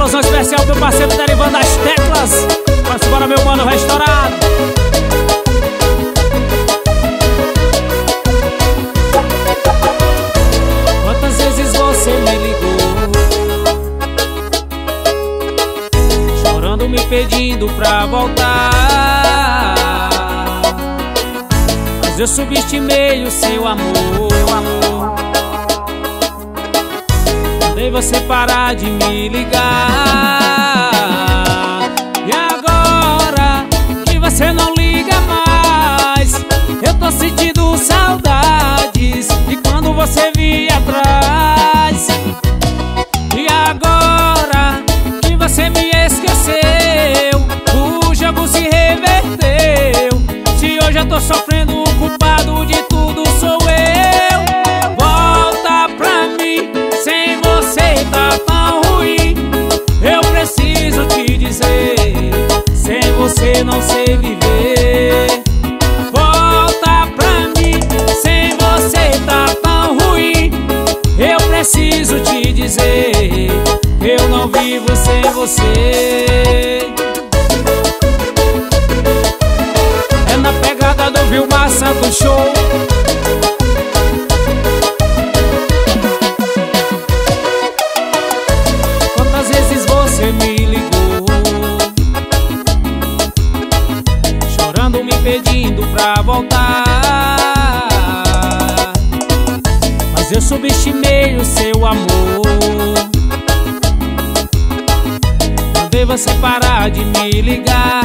alusão especial pro parceiro derivando das teclas. Mas bora meu mano restaurado Quantas vezes você me ligou? Chorando me pedindo pra voltar. Mas eu subestimei o seu amor, amor. Mandei você parar de me ligar atrás. E agora que você me esqueceu O jogo se reverteu. Se hoje eu tô sofrendo, o culpado de tudo sou eu. Volta pra mim, sem você tá tão ruim. Eu preciso te dizer, sem você não sei viver eu não vivo sem você. É na pegada do Vilmar Santo Show. Quantas vezes você me ligou? Chorando, me pedindo pra voltar Mas eu subestimei o seu amor. Mandei você parar de me ligar.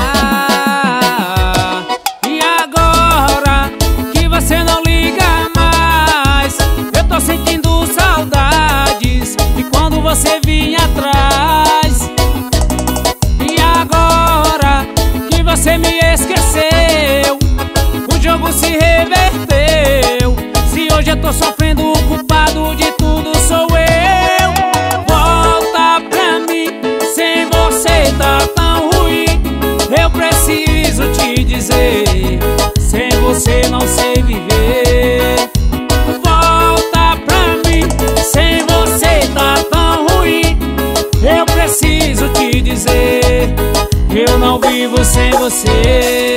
E agora que você não liga mais Eu tô sentindo saudades E quando você vinha atrás. E agora que você me esqueceu O jogo se reverteu. Se hoje eu tô sofrendo, você.